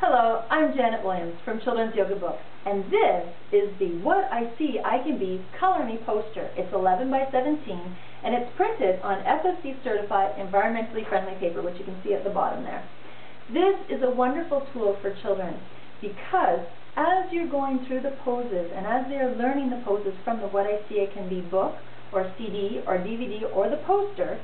Hello, I'm Janet Williams from Children's Yoga Books, and this is the What I See I Can Be Color Me poster. It's 11 by 17, and it's printed on FSC certified environmentally friendly paper, which you can see at the bottom there. This is a wonderful tool for children because as you're going through the poses and as they're learning the poses from the What I See I Can Be book or CD or DVD or the poster,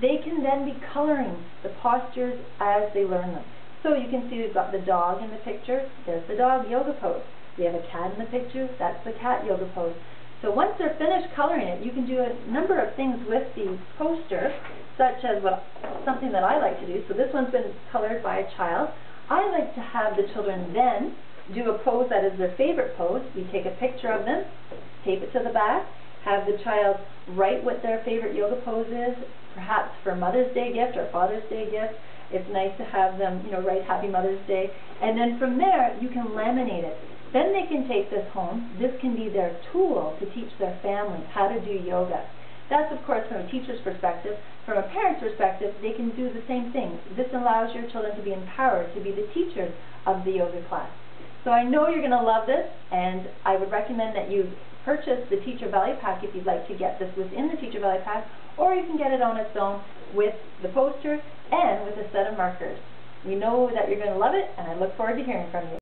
they can then be coloring the postures as they learn them. So you can see we've got the dog in the picture. There's the dog yoga pose. We have a cat in the picture. That's the cat yoga pose. So once they're finished coloring it, you can do a number of things with the poster, such as what something that I like to do. So this one's been colored by a child. I like to have the children then do a pose that is their favorite pose. We take a picture of them, tape it to the back, have the child write what their favorite yoga pose is, perhaps for Mother's Day gift or Father's Day gift, it's nice to have them, you know, write Happy Mother's Day. And then from there, you can laminate it. Then they can take this home. This can be their tool to teach their family how to do yoga. That's, of course, from a teacher's perspective. From a parent's perspective, they can do the same thing. This allows your children to be empowered to be the teachers of the yoga class. So I know you're going to love this, and I would recommend that you purchase the Teacher Value Pack if you'd like to get this within the Teacher Value Pack, or you can get it on its own with the poster and with a set of markers. We know that you're going to love it, and I look forward to hearing from you.